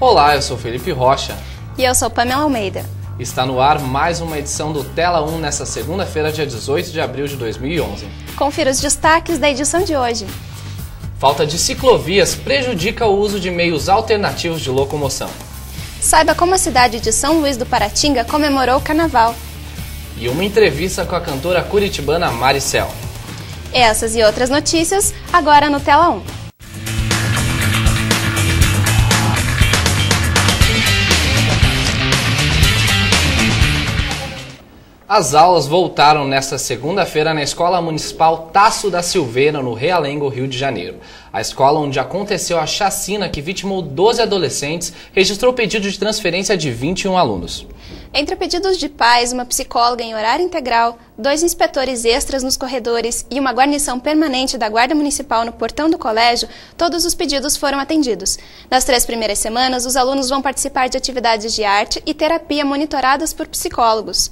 Olá, eu sou Felipe Rocha. E eu sou Pamela Almeida. Está no ar mais uma edição do Tela 1 nesta segunda-feira, dia 18 de abril de 2011. Confira os destaques da edição de hoje. Falta de ciclovias prejudica o uso de meios alternativos de locomoção. Saiba como a cidade de São Luís do Paratinga comemorou o carnaval. E uma entrevista com a cantora curitibana Maricel. Essas e outras notícias agora no Tela 1. As aulas voltaram nesta segunda-feira na Escola Municipal Tasso da Silveira, no Realengo, Rio de Janeiro. A escola onde aconteceu a chacina que vitimou 12 adolescentes registrou pedido de transferência de 21 alunos. Entre pedidos de pais, uma psicóloga em horário integral, dois inspetores extras nos corredores e uma guarnição permanente da Guarda Municipal no portão do colégio, todos os pedidos foram atendidos. Nas três primeiras semanas, os alunos vão participar de atividades de arte e terapia monitoradas por psicólogos.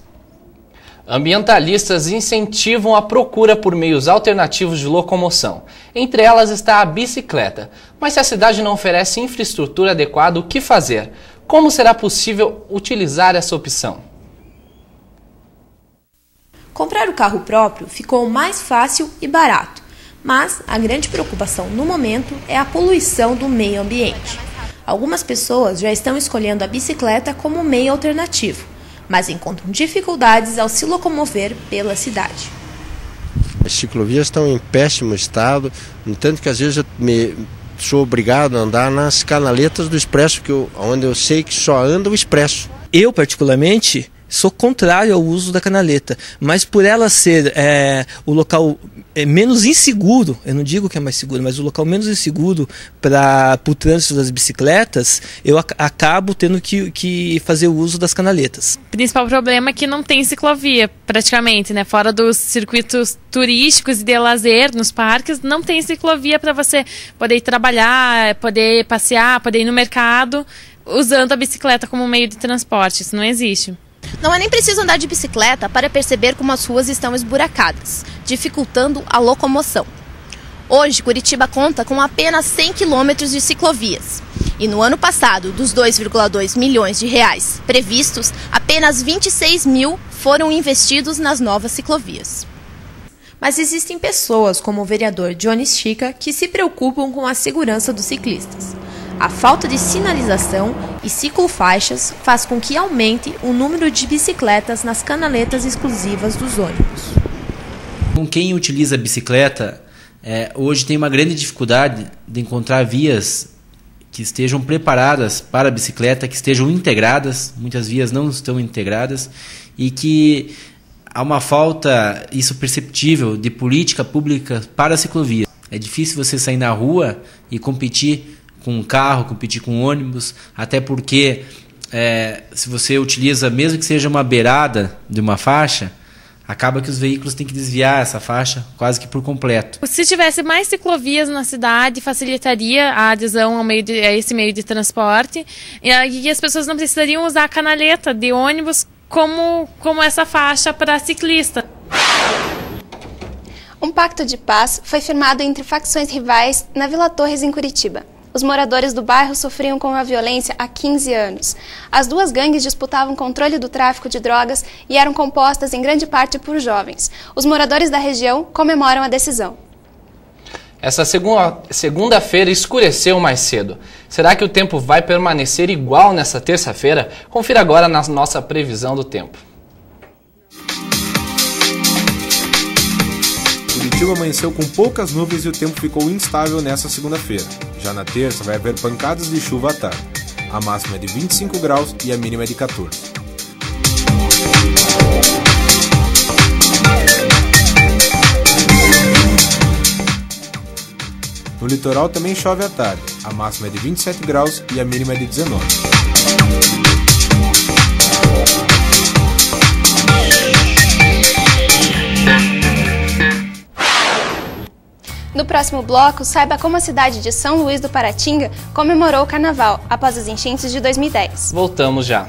Ambientalistas incentivam a procura por meios alternativos de locomoção. Entre elas está a bicicleta. Mas se a cidade não oferece infraestrutura adequada, o que fazer? Como será possível utilizar essa opção? Comprar o carro próprio ficou mais fácil e barato, mas a grande preocupação no momento é a poluição do meio ambiente. Algumas pessoas já estão escolhendo a bicicleta como meio alternativo mas encontram dificuldades ao se locomover pela cidade. As ciclovias estão em péssimo estado, no tanto que às vezes eu me, sou obrigado a andar nas canaletas do expresso, que eu, onde eu sei que só anda o expresso. Eu, particularmente, sou contrário ao uso da canaleta, mas por ela ser é, o local é, menos inseguro, eu não digo que é mais seguro, mas o local menos inseguro para o trânsito das bicicletas, eu ac acabo tendo que, que fazer o uso das canaletas. O principal problema é que não tem ciclovia, praticamente, né? Fora dos circuitos turísticos e de lazer nos parques, não tem ciclovia para você poder ir trabalhar, poder passear, poder ir no mercado usando a bicicleta como meio de transporte. Isso não existe. Não é nem preciso andar de bicicleta para perceber como as ruas estão esburacadas, dificultando a locomoção. Hoje, Curitiba conta com apenas 100 quilômetros de ciclovias. E no ano passado, dos 2,2 milhões de reais previstos, apenas 26 mil foram investidos nas novas ciclovias. Mas existem pessoas, como o vereador Johnny Chica, que se preocupam com a segurança dos ciclistas. A falta de sinalização e ciclofaixas faz com que aumente o número de bicicletas nas canaletas exclusivas dos ônibus. Com quem utiliza bicicleta, é, hoje tem uma grande dificuldade de encontrar vias que estejam preparadas para a bicicleta, que estejam integradas, muitas vias não estão integradas, e que há uma falta, isso perceptível, de política pública para a ciclovia. É difícil você sair na rua e competir com um carro, competir com um ônibus, até porque é, se você utiliza, mesmo que seja uma beirada de uma faixa, acaba que os veículos têm que desviar essa faixa quase que por completo. Se tivesse mais ciclovias na cidade, facilitaria a adesão ao meio de, a esse meio de transporte e, e as pessoas não precisariam usar a canaleta de ônibus como, como essa faixa para ciclista. Um pacto de paz foi firmado entre facções rivais na Vila Torres, em Curitiba. Os moradores do bairro sofriam com a violência há 15 anos. As duas gangues disputavam controle do tráfico de drogas e eram compostas em grande parte por jovens. Os moradores da região comemoram a decisão. Essa segunda-feira escureceu mais cedo. Será que o tempo vai permanecer igual nessa terça-feira? Confira agora na nossa previsão do tempo. Curitiba amanheceu com poucas nuvens e o tempo ficou instável nessa segunda-feira. Já na terça vai haver pancadas de chuva à tarde. A máxima é de 25 graus e a mínima é de 14. No litoral também chove à tarde. A máxima é de 27 graus e a mínima é de 19. No próximo bloco, saiba como a cidade de São Luís do Paratinga comemorou o carnaval após as enchentes de 2010. Voltamos já.